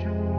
you.